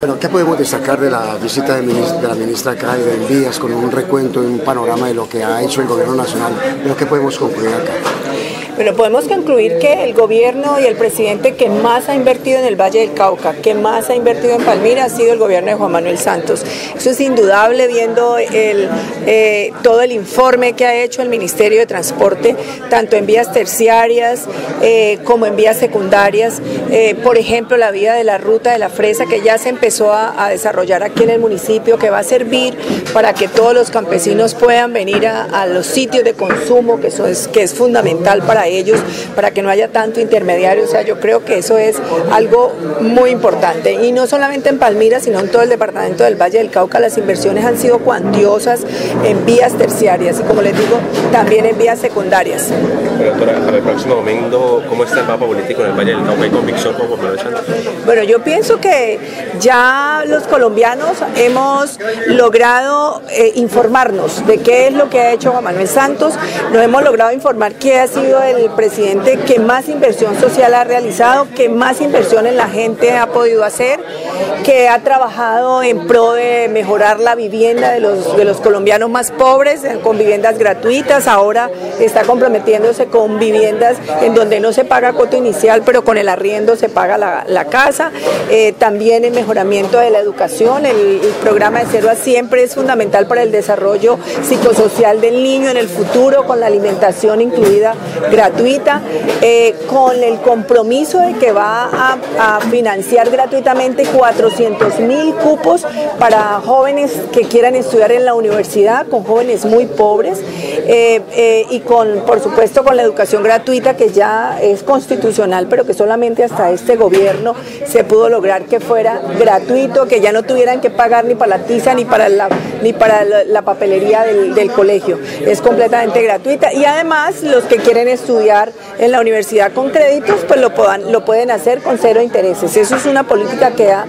Bueno, ¿qué podemos destacar de la visita de, la ministra acá de Envías con un recuento y un panorama de lo que ha hecho el gobierno nacional? Pero ¿qué podemos concluir acá? Bueno, podemos concluir que el gobierno y el presidente que más ha invertido en el Valle del Cauca, que más ha invertido en Palmira, ha sido el gobierno de Juan Manuel Santos. Eso es indudable viendo eh, todo el informe que ha hecho el Ministerio de Transporte, tanto en vías terciarias eh, como en vías secundarias. Eh, por ejemplo, la vía de la ruta de la fresa que ya se empezó a, desarrollar aquí en el municipio, que va a servir para que todos los campesinos puedan venir a, los sitios de consumo, que, eso es, que es fundamental para ellos, para que no haya tanto intermediario. O sea, yo creo que eso es algo muy importante. Y no solamente en Palmira, sino en todo el departamento del Valle del Cauca, las inversiones han sido cuantiosas en vías terciarias y, como les digo, también en vías secundarias. doctora, para el próximo domingo, ¿cómo está el mapa político en el Valle del Cauca y convicción como Bueno, yo pienso que ya los colombianos hemos logrado eh, informarnos de qué es lo que ha hecho Juan Manuel Santos, nos hemos logrado informar qué ha sido el el presidente que más inversión social ha realizado, que más inversión en la gente ha podido hacer, que ha trabajado en pro de mejorar la vivienda de los, de los colombianos más pobres, eh, con viviendas gratuitas, ahora está comprometiéndose con viviendas en donde no se paga coto inicial, pero con el arriendo se paga la, casa, eh, también el mejoramiento de la educación, el, programa de cero a siempre es fundamental para el desarrollo psicosocial del niño en el futuro, con la alimentación incluida gratuita eh, con el compromiso de que va a, financiar gratuitamente 400 mil cupos para jóvenes que quieran estudiar en la universidad, con jóvenes muy pobres, eh, eh, y con, por supuesto, con la educación gratuita que ya es constitucional, pero que solamente hasta este gobierno se pudo lograr que fuera gratuito, que ya no tuvieran que pagar ni para la tiza ni para la, ni para la, papelería del, del colegio. Es completamente gratuita y además los que quieren estudiar en la universidad con créditos, pues lo, puedan, lo pueden hacer con cero intereses. Eso es una política que ha,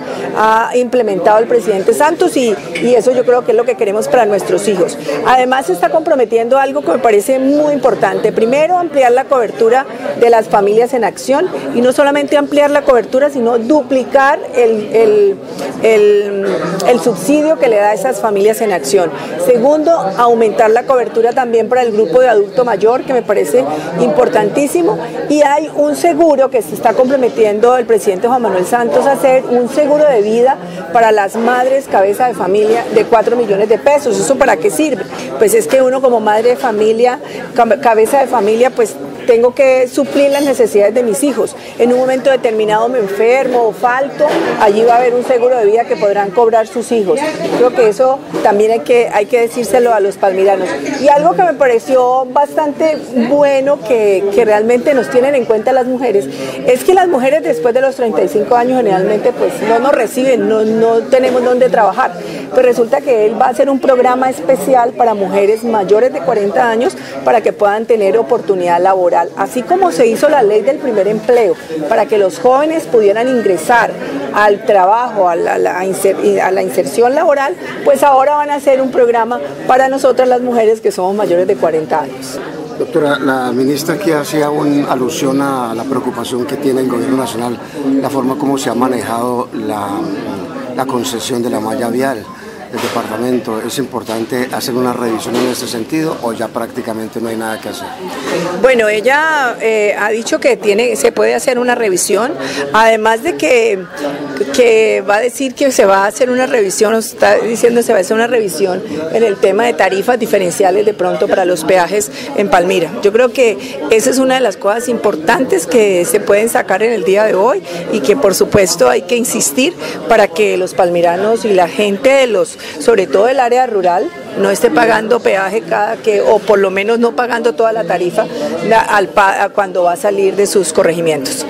implementado el presidente Santos y, y, eso yo creo que es lo que queremos para nuestros hijos. Además se está comprometiendo algo que me parece muy importante. Primero, ampliar la cobertura de las familias en acción y no solamente ampliar la cobertura, sino duplicar el, el, el subsidio que le da a esas familias en acción. Segundo, aumentar la cobertura también para el grupo de adulto mayor, que me parece importantísimo y hay un seguro que se está comprometiendo el presidente Juan Manuel Santos a hacer un seguro de vida para las madres cabeza de familia de 4 millones de pesos. ¿Eso para qué sirve? Pues es que uno como madre de familia, cabeza de familia, pues tengo que suplir las necesidades de mis hijos. En un momento determinado me enfermo o falto, allí va a haber un seguro de vida que podrán cobrar sus hijos. Creo que eso también hay que, hay que decírselo a los palmiranos. Y algo que me pareció bastante bueno, que, que realmente nos tienen en cuenta las mujeres, es que las mujeres después de los 35 años generalmente pues no nos reciben, no, no tenemos dónde trabajar. Pues resulta que él va a hacer un programa especial para mujeres mayores de 40 años para que puedan tener oportunidad laboral así como se hizo la ley del primer empleo, para que los jóvenes pudieran ingresar al trabajo, a la, inserción laboral, pues ahora van a hacer un programa para nosotras las mujeres que somos mayores de 40 años. Doctora, la ministra aquí hacía una alusión a la preocupación que tiene el gobierno nacional, la forma como se ha manejado la concesión de la malla vial el departamento, ¿es importante hacer una revisión en este sentido o ya prácticamente no hay nada que hacer? Bueno, ella eh, ha dicho que tiene, se puede hacer una revisión, además de que, que va a decir que se va a hacer una revisión, está diciendo que se va a hacer una revisión en el tema de tarifas diferenciales de pronto para los peajes en Palmira. Yo creo que esa es una de las cosas importantes que se pueden sacar en el día de hoy y que por supuesto hay que insistir para que los palmiranos y la gente de los sobre todo el área rural, no esté pagando peaje cada que, o por lo menos no pagando toda la tarifa al, cuando va a salir de sus corregimientos.